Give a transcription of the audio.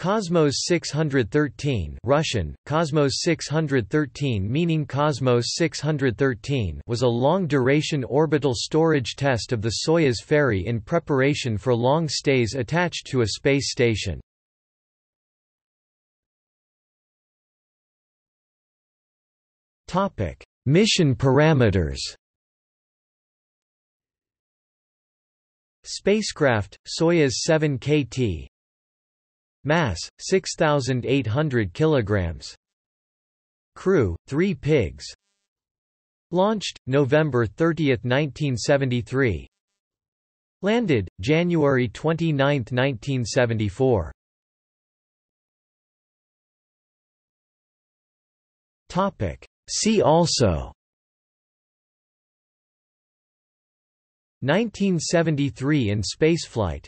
Kosmos 613 Russian, Cosmos 613 meaning Cosmos 613 was a long-duration orbital storage test of the Soyuz ferry in preparation for long stays attached to a space station. Mission parameters Spacecraft, Soyuz 7 KT Mass 6800 kilograms. Crew 3 pigs. Launched November 30, 1973. Landed January 29, 1974. Topic See also 1973 in spaceflight